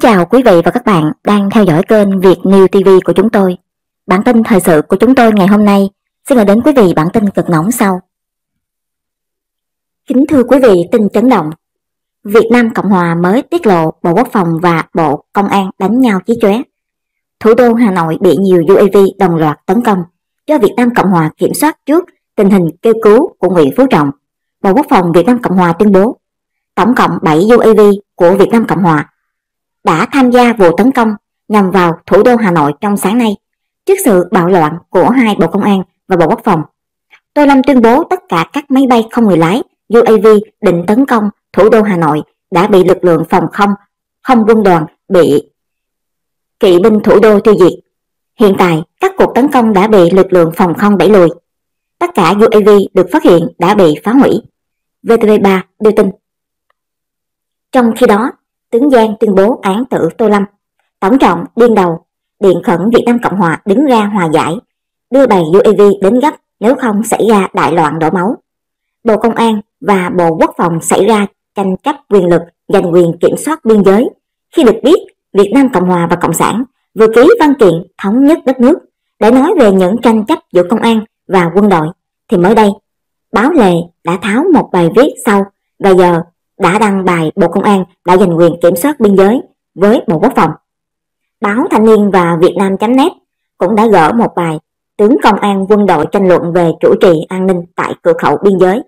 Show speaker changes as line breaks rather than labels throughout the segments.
chào quý vị và các bạn đang theo dõi kênh Việt New TV của chúng tôi. Bản tin thời sự của chúng tôi ngày hôm nay xin gửi đến quý vị bản tin cực nóng sau. Kính thưa quý vị, tin chấn động. Việt Nam Cộng Hòa mới tiết lộ Bộ Quốc phòng và Bộ Công an đánh nhau chí chóe. Thủ đô Hà Nội bị nhiều UAV đồng loạt tấn công do Việt Nam Cộng Hòa kiểm soát trước tình hình kêu cứu của Nguyễn Phú Trọng. Bộ Quốc phòng Việt Nam Cộng Hòa tuyên bố tổng cộng 7 UAV của Việt Nam Cộng Hòa đã tham gia vụ tấn công nhằm vào thủ đô Hà Nội trong sáng nay trước sự bạo loạn của hai Bộ Công an và Bộ Quốc phòng. Tô Lâm tuyên bố tất cả các máy bay không người lái UAV định tấn công thủ đô Hà Nội đã bị lực lượng phòng không không quân đoàn bị kỵ binh thủ đô tiêu diệt. Hiện tại, các cuộc tấn công đã bị lực lượng phòng không đẩy lùi. Tất cả UAV được phát hiện đã bị phá hủy. VTV3 đưa tin. Trong khi đó, tướng Giang tuyên bố án tử Tô Lâm. Tổng trọng điên đầu, điện khẩn Việt Nam Cộng Hòa đứng ra hòa giải, đưa bầy UAV đến gấp nếu không xảy ra đại loạn đổ máu. Bộ Công an và Bộ Quốc phòng xảy ra tranh chấp quyền lực giành quyền kiểm soát biên giới khi được biết Việt Nam Cộng Hòa và Cộng sản vừa ký văn kiện thống nhất đất nước để nói về những tranh chấp giữa công an và quân đội thì mới đây báo Lệ đã tháo một bài viết sau và giờ đã đăng bài Bộ Công an đã giành quyền kiểm soát biên giới với Bộ Quốc phòng. Báo Thanh niên và Việt Nam.net cũng đã gỡ một bài tướng công an quân đội tranh luận về chủ trì an ninh tại cửa khẩu biên giới.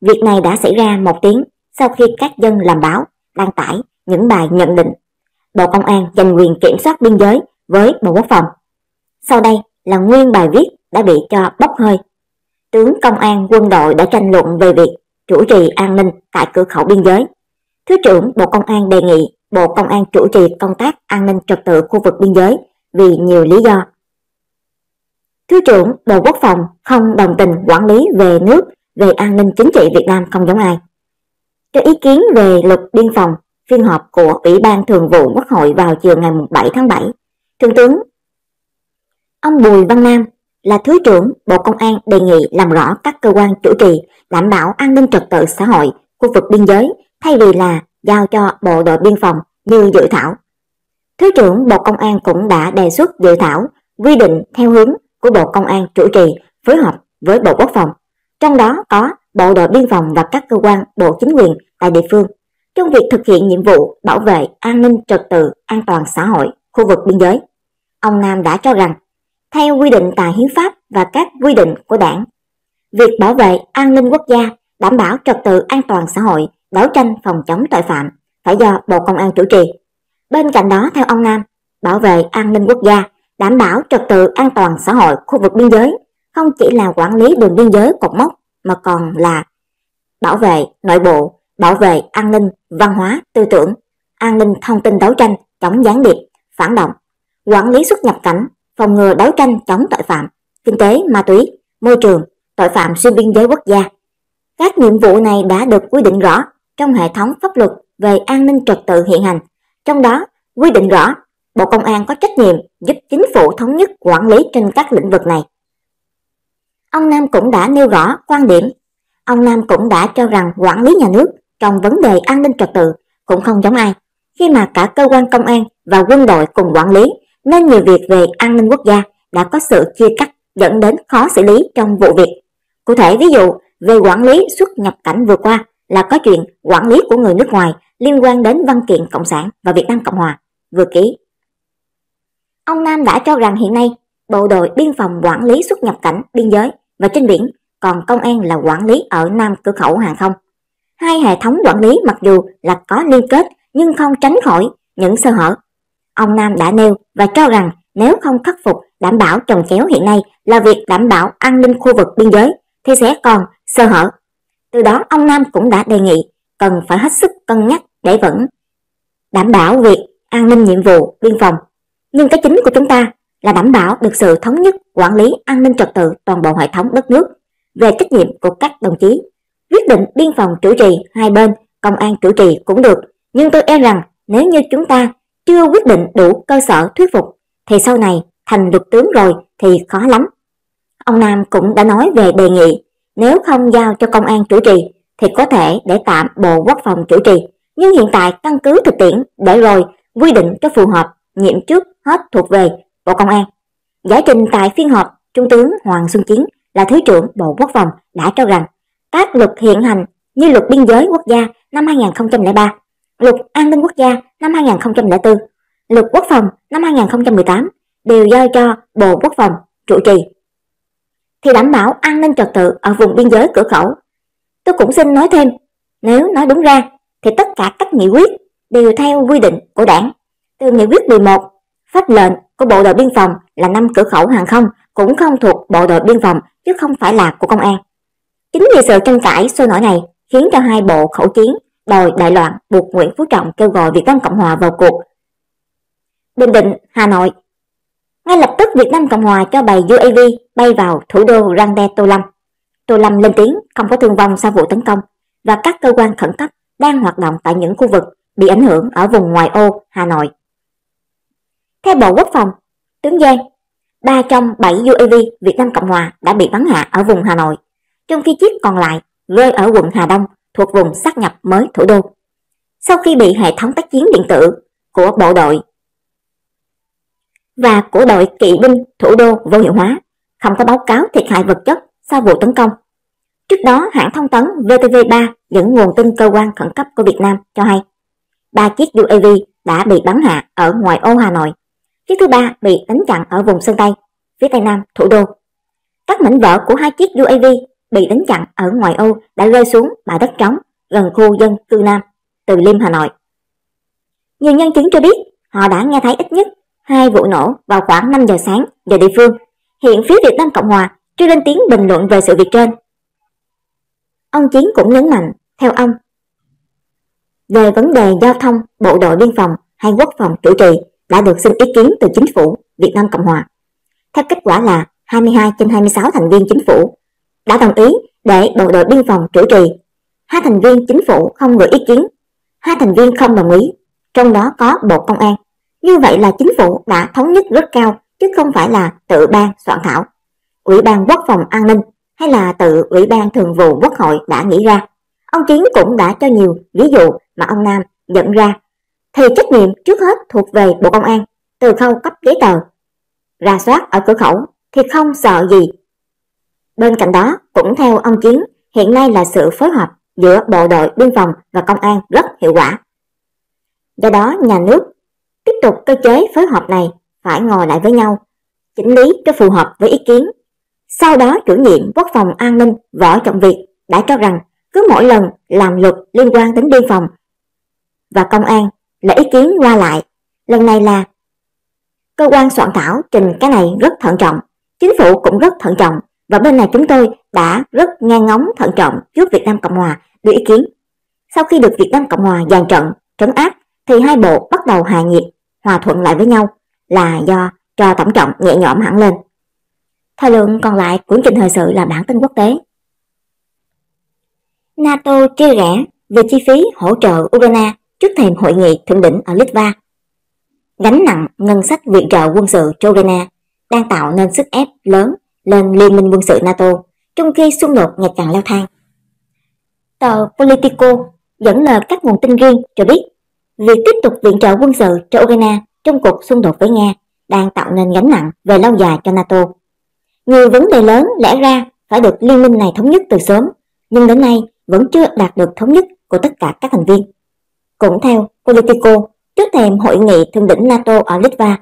Việc này đã xảy ra một tiếng sau khi các dân làm báo đăng tải những bài nhận định Bộ Công an giành quyền kiểm soát biên giới với Bộ Quốc phòng. Sau đây là nguyên bài viết đã bị cho bốc hơi. Tướng công an quân đội đã tranh luận về việc chủ trì an ninh tại cửa khẩu biên giới. Thứ trưởng Bộ Công an đề nghị Bộ Công an chủ trì công tác an ninh trật tự khu vực biên giới vì nhiều lý do. Thứ trưởng Bộ Quốc phòng không đồng tình quản lý về nước về an ninh chính trị Việt Nam không giống ai. Cho ý kiến về luật biên phòng, phiên họp của Ủy ban Thường vụ Quốc hội vào chiều ngày 7 tháng 7, Thượng tướng ông Bùi Văn Nam là Thứ trưởng Bộ Công an đề nghị làm rõ các cơ quan chủ trì đảm bảo an ninh trật tự xã hội khu vực biên giới thay vì là giao cho Bộ đội biên phòng như dự thảo. Thứ trưởng Bộ Công an cũng đã đề xuất dự thảo quy định theo hướng của Bộ Công an chủ trì phối hợp với Bộ Quốc phòng, trong đó có Bộ đội biên phòng và các cơ quan bộ chính quyền tại địa phương trong việc thực hiện nhiệm vụ bảo vệ an ninh trật tự an toàn xã hội khu vực biên giới. Ông Nam đã cho rằng theo quy định tại hiến pháp và các quy định của đảng. Việc bảo vệ an ninh quốc gia, đảm bảo trật tự an toàn xã hội, đấu tranh phòng chống tội phạm phải do Bộ Công an chủ trì. Bên cạnh đó, theo ông Nam, bảo vệ an ninh quốc gia, đảm bảo trật tự an toàn xã hội khu vực biên giới không chỉ là quản lý đường biên giới cột mốc mà còn là bảo vệ nội bộ, bảo vệ an ninh văn hóa, tư tưởng, an ninh thông tin đấu tranh chống gián điệp, phản động, quản lý xuất nhập cảnh, phòng ngừa đấu tranh chống tội phạm, kinh tế, ma túy, môi trường, tội phạm xuyên biên giới quốc gia. Các nhiệm vụ này đã được quy định rõ trong hệ thống pháp luật về an ninh trật tự hiện hành. Trong đó, quy định rõ Bộ Công an có trách nhiệm giúp chính phủ thống nhất quản lý trên các lĩnh vực này. Ông Nam cũng đã nêu rõ quan điểm. Ông Nam cũng đã cho rằng quản lý nhà nước trong vấn đề an ninh trật tự cũng không giống ai, khi mà cả cơ quan công an và quân đội cùng quản lý nên nhiều việc về an ninh quốc gia đã có sự chia cắt dẫn đến khó xử lý trong vụ việc. Cụ thể ví dụ, về quản lý xuất nhập cảnh vừa qua là có chuyện quản lý của người nước ngoài liên quan đến văn kiện Cộng sản và Việt Nam Cộng Hòa vừa ký. Ông Nam đã cho rằng hiện nay bộ đội biên phòng quản lý xuất nhập cảnh biên giới và trên biển, còn công an là quản lý ở Nam cửa khẩu hàng không. Hai hệ thống quản lý mặc dù là có liên kết nhưng không tránh khỏi những sơ hở Ông Nam đã nêu và cho rằng nếu không khắc phục đảm bảo trồng chéo hiện nay là việc đảm bảo an ninh khu vực biên giới thì sẽ còn sơ hở. Từ đó ông Nam cũng đã đề nghị cần phải hết sức cân nhắc để vẫn đảm bảo việc an ninh nhiệm vụ biên phòng. Nhưng cái chính của chúng ta là đảm bảo được sự thống nhất quản lý an ninh trật tự toàn bộ hệ thống đất nước về trách nhiệm của các đồng chí. Quyết định biên phòng chủ trì hai bên, công an chủ trì cũng được, nhưng tôi e rằng nếu như chúng ta chưa quyết định đủ cơ sở thuyết phục thì sau này thành luật tướng rồi thì khó lắm. Ông Nam cũng đã nói về đề nghị nếu không giao cho công an chủ trì thì có thể để tạm Bộ Quốc phòng chủ trì, nhưng hiện tại căn cứ thực tiễn để rồi quy định cho phù hợp, nhiệm trước hết thuộc về Bộ Công an. Giải trình tại phiên họp, Trung tướng Hoàng Xuân Chiến là Thứ trưởng Bộ Quốc phòng đã cho rằng các luật hiện hành như luật biên giới quốc gia năm 2003, luật an ninh quốc gia năm 2004, luật quốc phòng năm 2018 đều giao cho Bộ Quốc phòng trụ trì. Thì đảm bảo an ninh trật tự ở vùng biên giới cửa khẩu. Tôi cũng xin nói thêm, nếu nói đúng ra thì tất cả các nghị quyết đều theo quy định của đảng. Từ nghị quyết 11, pháp lệnh của Bộ đội Biên phòng là năm cửa khẩu hàng không cũng không thuộc Bộ đội Biên phòng chứ không phải là của công an. Chính vì sự tranh cãi sôi nổi này khiến cho hai bộ khẩu chiến đòi đại loạn buộc Nguyễn Phú Trọng kêu gọi Việt Nam Cộng Hòa vào cuộc. Bình Định, Hà Nội Ngay lập tức Việt Nam Cộng Hòa cho bày UAV bay vào thủ đô Rande Tô Lâm. Tô Lâm lên tiếng không có thương vong sau vụ tấn công và các cơ quan khẩn cấp đang hoạt động tại những khu vực bị ảnh hưởng ở vùng ngoại ô Hà Nội. Theo Bộ Quốc phòng, tướng Giang, 3 trong 7 UAV Việt Nam Cộng Hòa đã bị bắn hạ ở vùng Hà Nội, trong khi chiếc còn lại rơi ở quận Hà Đông thuộc vùng sát nhập mới thủ đô. Sau khi bị hệ thống tác chiến điện tử của bộ đội và của đội kỵ binh thủ đô vô hiệu hóa, không có báo cáo thiệt hại vật chất sau vụ tấn công. Trước đó, hãng thông tấn VTV3 dẫn nguồn tin cơ quan khẩn cấp của Việt Nam cho hay, ba chiếc UAV đã bị bắn hạ ở ngoài ô Hà Nội. Chiếc thứ ba bị đánh chặn ở vùng Sơn Tây, phía tây nam thủ đô. Các mảnh vỡ của hai chiếc UAV bị đánh chặn ở ngoài ô đã rơi xuống bãi đất trống gần khu dân cư Nam, từ Liêm Hà Nội. Nhiều nhân chứng cho biết họ đã nghe thấy ít nhất hai vụ nổ vào khoảng 5 giờ sáng giờ địa phương. Hiện phía Việt Nam Cộng Hòa chưa lên tiếng bình luận về sự việc trên. Ông Chiến cũng nhấn mạnh, theo ông, về vấn đề giao thông, bộ đội biên phòng hay quốc phòng chủ trì đã được xin ý kiến từ chính phủ Việt Nam Cộng Hòa. Theo kết quả là 22 trên 26 thành viên chính phủ đã đồng ý để bộ đội biên phòng chủ trì. Hai thành viên chính phủ không gửi ý kiến, hai thành viên không đồng ý, trong đó có Bộ Công an. Như vậy là chính phủ đã thống nhất rất cao chứ không phải là tự ban soạn thảo. Ủy ban Quốc phòng an ninh hay là tự Ủy ban Thường vụ Quốc hội đã nghĩ ra. Ông Chiến cũng đã cho nhiều ví dụ mà ông Nam dẫn ra. Thì trách nhiệm trước hết thuộc về Bộ Công an, từ khâu cấp giấy tờ. Ra soát ở cửa khẩu thì không sợ gì Bên cạnh đó, cũng theo ông Chiến, hiện nay là sự phối hợp giữa bộ đội biên phòng và công an rất hiệu quả. Do đó, nhà nước tiếp tục cơ chế phối hợp này phải ngồi lại với nhau, chỉnh lý cho phù hợp với ý kiến. Sau đó, chủ nhiệm quốc phòng an ninh Võ Trọng Việt đã cho rằng cứ mỗi lần làm luật liên quan đến biên phòng và công an là ý kiến qua lại. Lần này là cơ quan soạn thảo trình cái này rất thận trọng, chính phủ cũng rất thận trọng và bên này chúng tôi đã rất nghe ngóng thận trọng trước Việt Nam Cộng Hòa đưa ý kiến. Sau khi được Việt Nam Cộng Hòa dàn trận, trấn áp, thì hai bộ bắt đầu hòa nhiệt hòa thuận lại với nhau là do cho tổng trọng nhẹ nhõm hẳn lên. Thời lượng còn lại cuốn trình thời sự là bản tin quốc tế. NATO chia rẽ về chi phí hỗ trợ Ukraine trước thềm hội nghị thượng đỉnh ở Litva. Gánh nặng ngân sách viện trợ quân sự cho Ukraine đang tạo nên sức ép lớn lên Liên minh quân sự NATO, trong khi xung đột ngày càng leo thang. Tờ Politico dẫn lời các nguồn tin riêng cho biết, việc tiếp tục viện trợ quân sự cho Ukraine trong cuộc xung đột với Nga đang tạo nên gánh nặng về lâu dài cho NATO. Nhiều vấn đề lớn lẽ ra phải được liên minh này thống nhất từ sớm, nhưng đến nay vẫn chưa đạt được thống nhất của tất cả các thành viên. Cũng theo Politico, trước thềm hội nghị thượng đỉnh NATO ở Litva,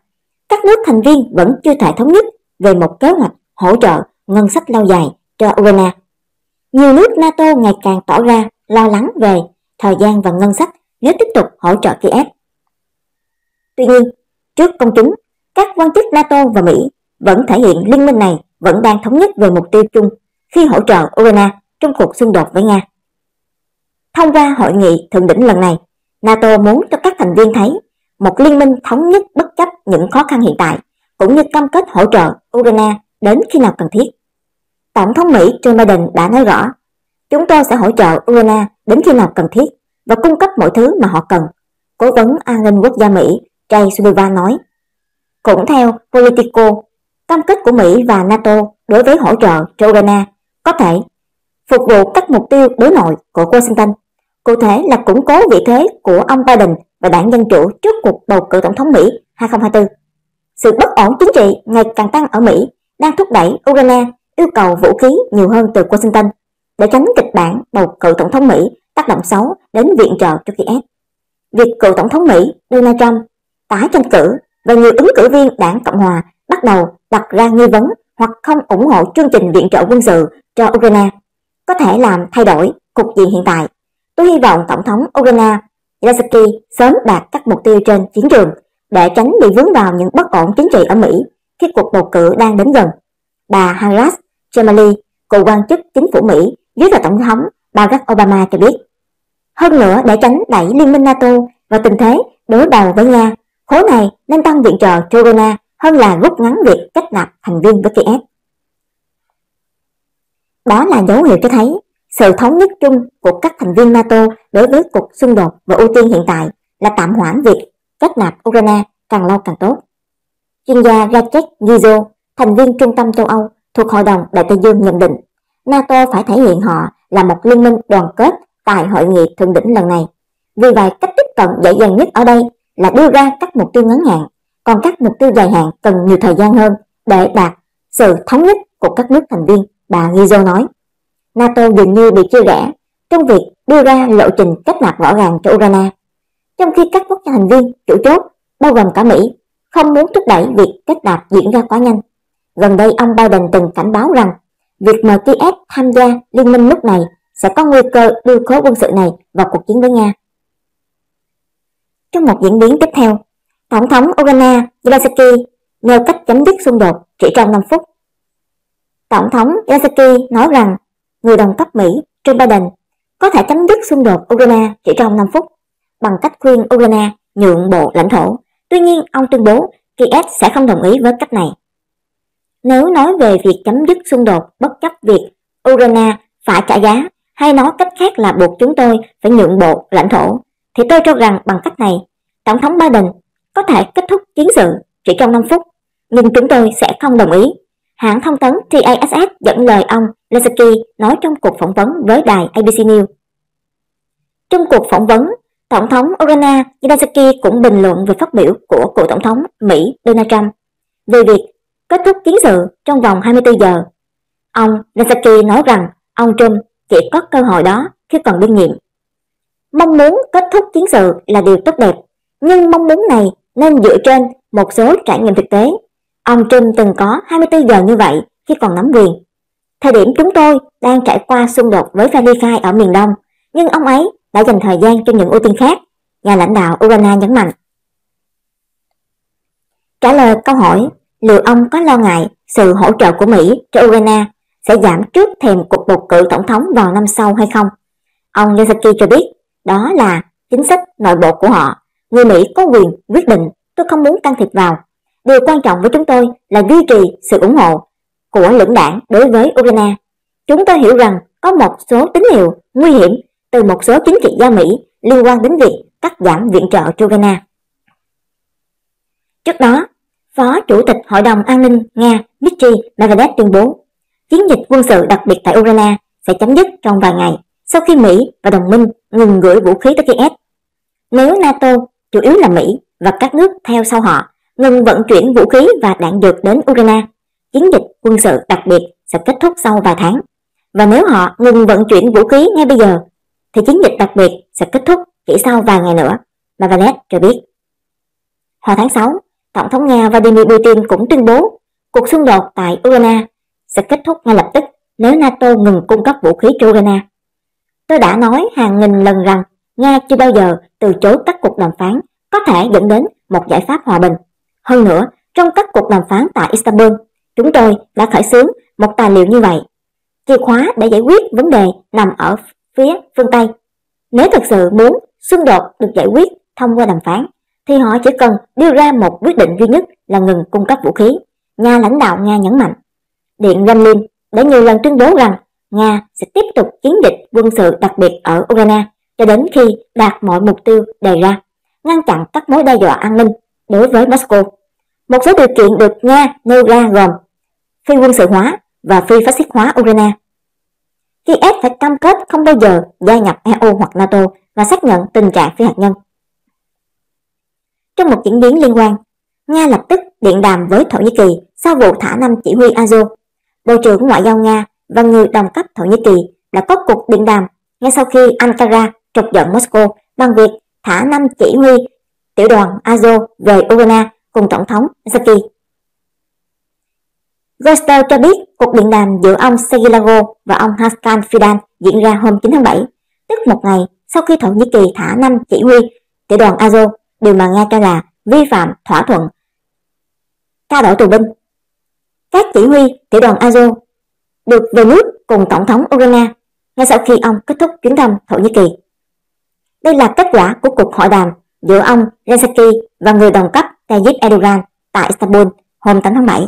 các nước thành viên vẫn chưa thể thống nhất về một kế hoạch hỗ trợ ngân sách lâu dài cho Ukraine. Nhiều nước NATO ngày càng tỏ ra lo lắng về thời gian và ngân sách nếu tiếp tục hỗ trợ Kiev. Tuy nhiên, trước công chúng, các quan chức NATO và Mỹ vẫn thể hiện liên minh này vẫn đang thống nhất về mục tiêu chung khi hỗ trợ Ukraine trong cuộc xung đột với Nga. Thông qua hội nghị thượng đỉnh lần này, NATO muốn cho các thành viên thấy một liên minh thống nhất bất chấp những khó khăn hiện tại, cũng như cam kết hỗ trợ Ukraine đến khi nào cần thiết. Tổng thống Mỹ Joe Biden đã nói rõ, chúng tôi sẽ hỗ trợ Ukraine đến khi nào cần thiết và cung cấp mọi thứ mà họ cần. Cố vấn an ninh quốc gia Mỹ Jay Sullivan nói. Cũng theo Politico, cam kết của Mỹ và NATO đối với hỗ trợ cho Ukraine có thể phục vụ các mục tiêu đối nội của Washington, cụ thể là củng cố vị thế của ông Biden và đảng Dân Chủ trước cuộc bầu cử tổng thống Mỹ 2024. Sự bất ổn chính trị ngày càng tăng ở Mỹ đang thúc đẩy Ukraine yêu cầu vũ khí nhiều hơn từ Washington để tránh kịch bản bầu cử tổng thống Mỹ tác động xấu đến viện trợ cho Kiev. Việc cựu tổng thống Mỹ Donald Trump tái tranh cử và nhiều ứng cử viên đảng Cộng hòa bắt đầu đặt ra nghi vấn hoặc không ủng hộ chương trình viện trợ quân sự cho Ukraine có thể làm thay đổi cục diện hiện tại. Tôi hy vọng Tổng thống Ukraine Zelensky sớm đạt các mục tiêu trên chiến trường để tránh bị vướng vào những bất ổn chính trị ở Mỹ khi cuộc bầu cử đang đến gần. Bà Harris Jamali, cựu quan chức chính phủ Mỹ dưới thời Tổng thống Barack Obama cho biết. Hơn nữa để tránh đẩy Liên minh NATO vào tình thế đối đầu với Nga, khối này nên tăng viện trợ cho Ukraine hơn là rút ngắn việc kết nạp thành viên với Kiev. Đó là dấu hiệu cho thấy sự thống nhất chung của các thành viên NATO đối với cuộc xung đột và ưu tiên hiện tại là tạm hoãn việc kết nạp Ukraine càng lâu càng tốt. Chuyên gia Jacek Gizo, thành viên Trung tâm châu Âu thuộc Hội đồng Đại Tây Dương nhận định, NATO phải thể hiện họ là một liên minh đoàn kết tại hội nghị thượng đỉnh lần này. Vì vậy, cách tiếp cận dễ dàng nhất ở đây là đưa ra các mục tiêu ngắn hạn, còn các mục tiêu dài hạn cần nhiều thời gian hơn để đạt sự thống nhất của các nước thành viên, bà Gizo nói. NATO dường như bị chia rẽ trong việc đưa ra lộ trình kết nạp rõ ràng cho Ukraine, trong khi các quốc gia thành viên chủ chốt, bao gồm cả Mỹ, không muốn thúc đẩy việc kết nạp diễn ra quá nhanh. Gần đây ông Biden từng cảnh báo rằng việc mời Kiev tham gia liên minh lúc này sẽ có nguy cơ đưa khối quân sự này vào cuộc chiến với Nga. Trong một diễn biến tiếp theo, Tổng thống Ukraine Zelensky nêu cách chấm dứt xung đột chỉ trong 5 phút. Tổng thống Zelensky nói rằng người đồng cấp Mỹ Joe Biden có thể chấm dứt xung đột Ukraine chỉ trong 5 phút bằng cách khuyên Ukraine nhượng bộ lãnh thổ. Tuy nhiên, ông tuyên bố Kiev sẽ không đồng ý với cách này. Nếu nói về việc chấm dứt xung đột bất chấp việc Ukraine phải trả giá, hay nói cách khác là buộc chúng tôi phải nhượng bộ lãnh thổ, thì tôi cho rằng bằng cách này, Tổng thống Biden có thể kết thúc chiến sự chỉ trong 5 phút, nhưng chúng tôi sẽ không đồng ý. Hãng thông tấn TASS dẫn lời ông Lesky nói trong cuộc phỏng vấn với đài ABC News. Trong cuộc phỏng vấn, Tổng thống Ukraine Zelensky cũng bình luận về phát biểu của cựu tổng thống Mỹ Donald Trump về việc kết thúc chiến sự trong vòng 24 giờ. Ông Zelensky nói rằng ông Trump chỉ có cơ hội đó khi còn đương nhiệm. Mong muốn kết thúc chiến sự là điều tốt đẹp, nhưng mong muốn này nên dựa trên một số trải nghiệm thực tế. Ông Trump từng có 24 giờ như vậy khi còn nắm quyền. Thời điểm chúng tôi đang trải qua xung đột với phe ly khai ở miền Đông, nhưng ông ấy đã dành thời gian cho những ưu tiên khác, nhà lãnh đạo Ukraine nhấn mạnh. Trả lời câu hỏi liệu ông có lo ngại sự hỗ trợ của Mỹ cho Ukraine sẽ giảm trước thềm cuộc bầu cử tổng thống vào năm sau hay không? Ông Zelensky cho biết đó là chính sách nội bộ của họ. Người Mỹ có quyền quyết định, tôi không muốn can thiệp vào. Điều quan trọng với chúng tôi là duy trì sự ủng hộ của lưỡng đảng đối với Ukraine. Chúng tôi hiểu rằng có một số tín hiệu nguy hiểm từ một số chính trị gia Mỹ liên quan đến việc cắt giảm viện trợ cho Ukraine. Trước đó, Phó Chủ tịch Hội đồng An ninh Nga Dmitry Medvedev tuyên bố chiến dịch quân sự đặc biệt tại Ukraine sẽ chấm dứt trong vài ngày sau khi Mỹ và đồng minh ngừng gửi vũ khí tới Kiev. Nếu NATO, chủ yếu là Mỹ và các nước theo sau họ, ngừng vận chuyển vũ khí và đạn dược đến Ukraine, chiến dịch quân sự đặc biệt sẽ kết thúc sau vài tháng. Và nếu họ ngừng vận chuyển vũ khí ngay bây giờ, thì chiến dịch đặc biệt sẽ kết thúc chỉ sau vài ngày nữa, Medvedev cho biết. Hồi tháng 6, Tổng thống Nga Vladimir Putin cũng tuyên bố cuộc xung đột tại Ukraine sẽ kết thúc ngay lập tức nếu NATO ngừng cung cấp vũ khí cho Ukraine. Tôi đã nói hàng nghìn lần rằng Nga chưa bao giờ từ chối các cuộc đàm phán có thể dẫn đến một giải pháp hòa bình. Hơn nữa, trong các cuộc đàm phán tại Istanbul, chúng tôi đã khởi xướng một tài liệu như vậy. Chìa khóa để giải quyết vấn đề nằm ở phía phương Tây. Nếu thực sự muốn xung đột được giải quyết thông qua đàm phán, thì họ chỉ cần đưa ra một quyết định duy nhất là ngừng cung cấp vũ khí. Nhà lãnh đạo Nga nhấn mạnh. Điện Kremlin đã nhiều lần tuyên bố rằng Nga sẽ tiếp tục chiến dịch quân sự đặc biệt ở Ukraine cho đến khi đạt mọi mục tiêu đề ra, ngăn chặn các mối đe dọa an ninh đối với Moscow. Một số điều kiện được Nga nêu ra gồm phi quân sự hóa và phi phát xít hóa Ukraine. Kiev phải cam kết không bao giờ gia nhập EU hoặc NATO và xác nhận tình trạng phi hạt nhân. Trong một diễn biến liên quan, Nga lập tức điện đàm với Thổ Nhĩ Kỳ sau vụ thả năm chỉ huy Azov. Bộ trưởng Ngoại giao Nga và người đồng cấp Thổ Nhĩ Kỳ đã có cuộc điện đàm ngay sau khi Ankara trục giận Moscow bằng việc thả năm chỉ huy tiểu đoàn Azov về Ukraine cùng Tổng thống Zelensky. Reuters cho biết cuộc điện đàm giữa ông Sergei và ông Hassan Fidan diễn ra hôm 9 tháng 7, tức một ngày sau khi Thổ Nhĩ Kỳ thả năm chỉ huy tiểu đoàn Azo, điều mà Nga cho là vi phạm thỏa thuận trao đổi tù binh. Các chỉ huy tiểu đoàn Azo được về nước cùng Tổng thống Ukraine ngay sau khi ông kết thúc chuyến thăm Thổ Nhĩ Kỳ. Đây là kết quả của cuộc hội đàm giữa ông Zelensky và người đồng cấp Tayyip Erdogan tại Istanbul hôm 8 tháng 7.